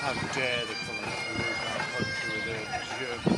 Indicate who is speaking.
Speaker 1: How dare they come and lose our country with a jug